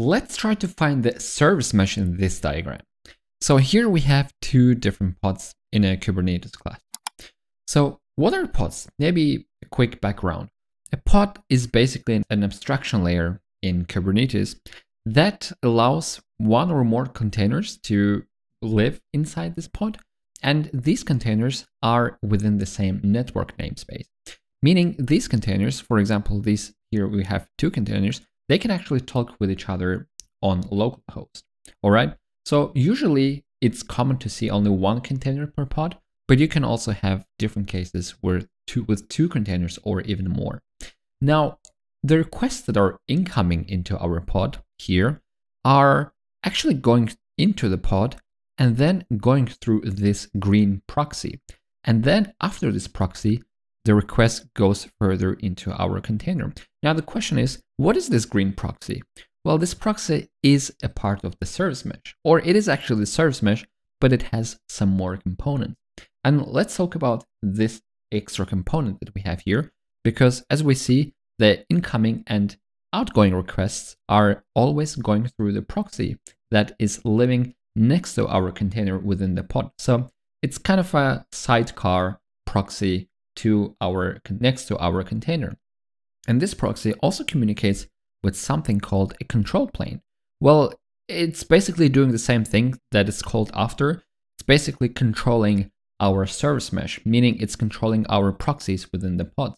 let's try to find the service mesh in this diagram. So here we have two different pods in a Kubernetes cluster. So what are pods? Maybe a quick background. A pod is basically an abstraction layer in Kubernetes that allows one or more containers to live inside this pod. And these containers are within the same network namespace. Meaning these containers, for example, these here we have two containers, they can actually talk with each other on localhost. All right. So usually it's common to see only one container per pod, but you can also have different cases where two with two containers or even more. Now, the requests that are incoming into our pod here are actually going into the pod and then going through this green proxy. And then after this proxy, the request goes further into our container. Now the question is, what is this green proxy? Well, this proxy is a part of the service mesh, or it is actually the service mesh, but it has some more components. And let's talk about this extra component that we have here, because as we see, the incoming and outgoing requests are always going through the proxy that is living next to our container within the pod. So it's kind of a sidecar proxy to our next to our container. And this proxy also communicates with something called a control plane. Well, it's basically doing the same thing that is called after. It's basically controlling our service mesh, meaning it's controlling our proxies within the pod.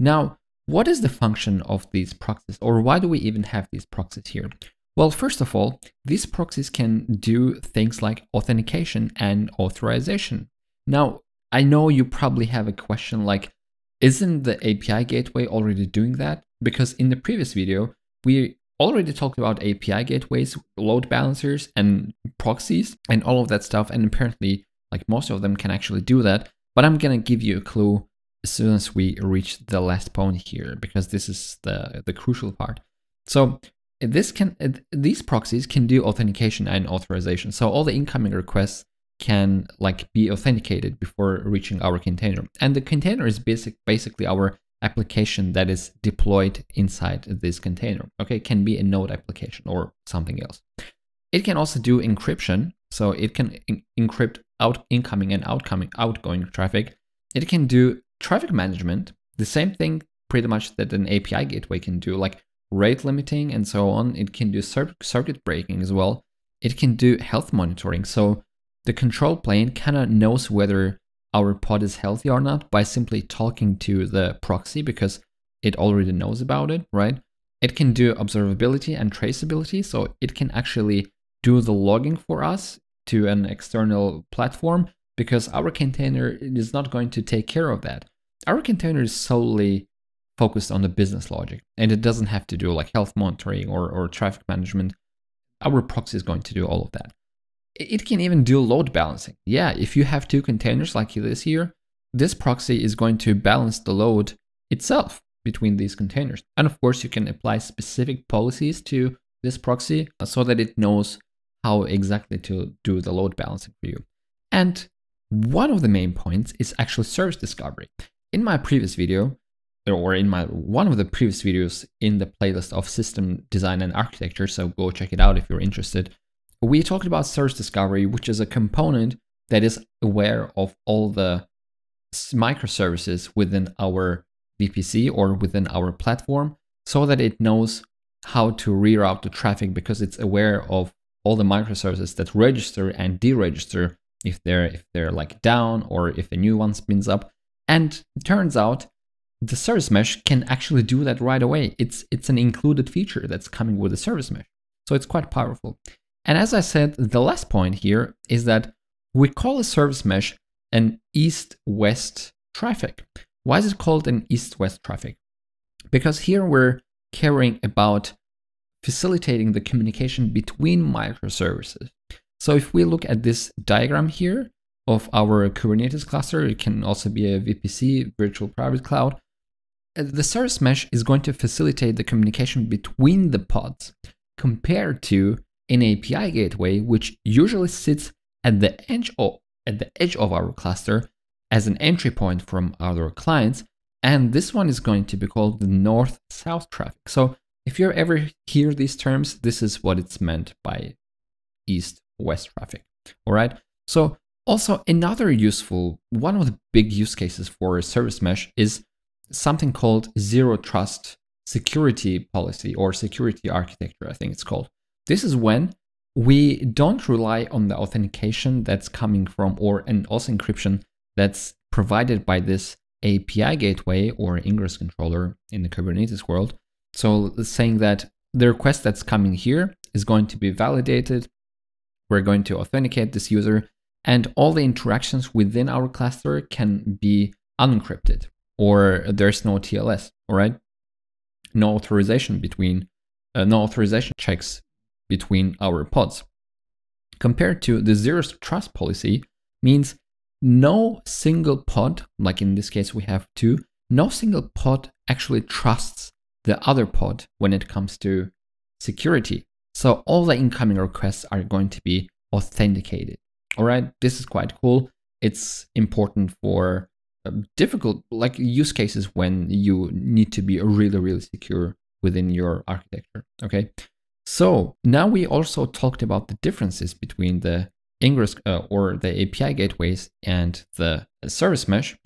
Now, what is the function of these proxies, or why do we even have these proxies here? Well, first of all, these proxies can do things like authentication and authorization. Now, I know you probably have a question like, isn't the API gateway already doing that? Because in the previous video, we already talked about API gateways, load balancers, and proxies, and all of that stuff. And apparently, like most of them can actually do that. But I'm gonna give you a clue as soon as we reach the last point here, because this is the, the crucial part. So this can these proxies can do authentication and authorization. So all the incoming requests can like be authenticated before reaching our container. And the container is basic basically our application that is deployed inside this container. Okay, it can be a node application or something else. It can also do encryption, so it can encrypt out incoming and outcoming outgoing traffic. It can do traffic management, the same thing pretty much that an API gateway can do, like rate limiting and so on. It can do circuit breaking as well. It can do health monitoring. So the control plane kind of knows whether our pod is healthy or not by simply talking to the proxy because it already knows about it, right? It can do observability and traceability. So it can actually do the logging for us to an external platform because our container is not going to take care of that. Our container is solely focused on the business logic and it doesn't have to do like health monitoring or, or traffic management. Our proxy is going to do all of that. It can even do load balancing. Yeah, if you have two containers like this here, this proxy is going to balance the load itself between these containers. And of course, you can apply specific policies to this proxy so that it knows how exactly to do the load balancing for you. And one of the main points is actually service discovery. In my previous video, or in my one of the previous videos in the playlist of system design and architecture, so go check it out if you're interested, we talked about service discovery, which is a component that is aware of all the microservices within our VPC or within our platform so that it knows how to reroute the traffic because it's aware of all the microservices that register and deregister if they're if they're like down or if a new one spins up. And it turns out the service mesh can actually do that right away. It's it's an included feature that's coming with the service mesh. So it's quite powerful. And as I said, the last point here is that we call a service mesh an east-west traffic. Why is it called an east-west traffic? Because here we're caring about facilitating the communication between microservices. So if we look at this diagram here of our Kubernetes cluster, it can also be a VPC, virtual private cloud. Uh, the service mesh is going to facilitate the communication between the pods compared to an API gateway, which usually sits at the edge of, at the edge of our cluster as an entry point from other clients. And this one is going to be called the north-south traffic. So if you ever hear these terms, this is what it's meant by east-west traffic. All right. So also another useful, one of the big use cases for a service mesh is something called zero trust security policy or security architecture, I think it's called. This is when we don't rely on the authentication that's coming from or an also encryption that's provided by this API gateway or ingress controller in the Kubernetes world. So saying that the request that's coming here is going to be validated. We're going to authenticate this user and all the interactions within our cluster can be unencrypted or there's no TLS, all right? No authorization between, uh, no authorization checks between our pods. Compared to the zero trust policy means no single pod, like in this case we have two, no single pod actually trusts the other pod when it comes to security. So all the incoming requests are going to be authenticated. All right, this is quite cool. It's important for um, difficult like use cases when you need to be really, really secure within your architecture. Okay, so now we also talked about the differences between the Ingress uh, or the API gateways and the service mesh.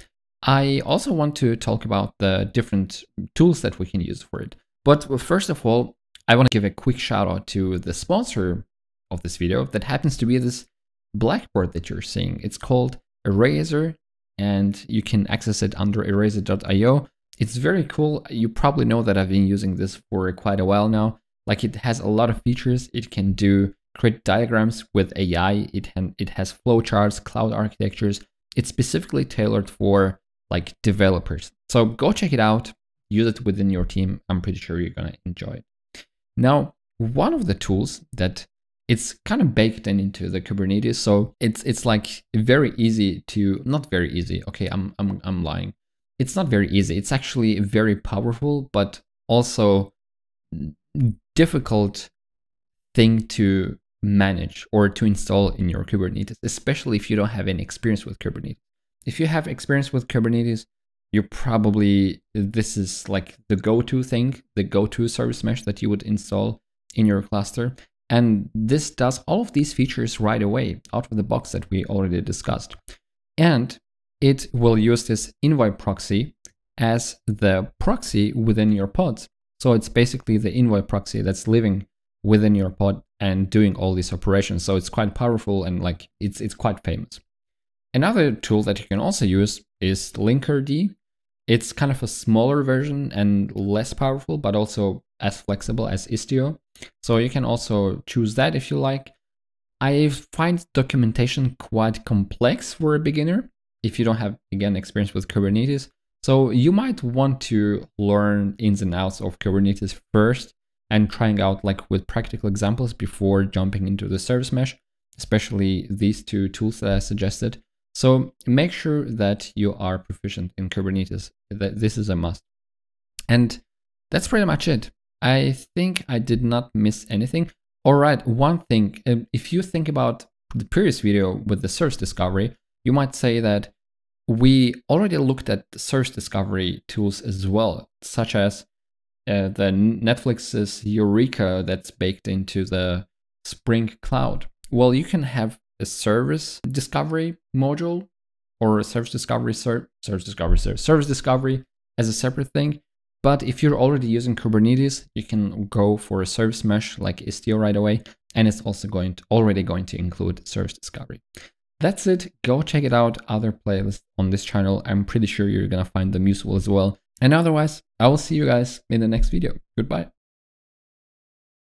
I also want to talk about the different tools that we can use for it. But first of all, I want to give a quick shout out to the sponsor of this video that happens to be this blackboard that you're seeing. It's called Eraser and you can access it under eraser.io. It's very cool. You probably know that I've been using this for quite a while now. Like it has a lot of features. It can do create diagrams with AI. It, can, it has flowcharts, cloud architectures. It's specifically tailored for like developers. So go check it out, use it within your team. I'm pretty sure you're gonna enjoy it. Now, one of the tools that it's kind of baked in into the Kubernetes. So it's it's like very easy to not very easy. Okay, I'm I'm I'm lying. It's not very easy. It's actually very powerful, but also difficult thing to manage or to install in your Kubernetes, especially if you don't have any experience with Kubernetes. If you have experience with Kubernetes, you probably this is like the go-to thing, the go-to service mesh that you would install in your cluster. And this does all of these features right away out of the box that we already discussed. And it will use this envoy proxy as the proxy within your pods. So it's basically the envoy proxy that's living within your pod and doing all these operations. So it's quite powerful and like it's it's quite famous. Another tool that you can also use is Linkerd. It's kind of a smaller version and less powerful, but also as flexible as Istio. So you can also choose that if you like. I find documentation quite complex for a beginner if you don't have, again, experience with Kubernetes. So you might want to learn ins and outs of Kubernetes first and trying out like with practical examples before jumping into the service mesh, especially these two tools that I suggested. So make sure that you are proficient in Kubernetes. This is a must. And that's pretty much it. I think I did not miss anything. All right, one thing, um, if you think about the previous video with the service discovery, you might say that we already looked at service discovery tools as well, such as uh, the Netflix's Eureka that's baked into the Spring Cloud. Well, you can have a service discovery module or a service discovery ser- service discovery ser- service discovery as a separate thing. But if you're already using Kubernetes, you can go for a service mesh like Istio right away, and it's also going to, already going to include service discovery. That's it. Go check it out. Other playlists on this channel. I'm pretty sure you're gonna find them useful as well. And otherwise, I will see you guys in the next video. Goodbye.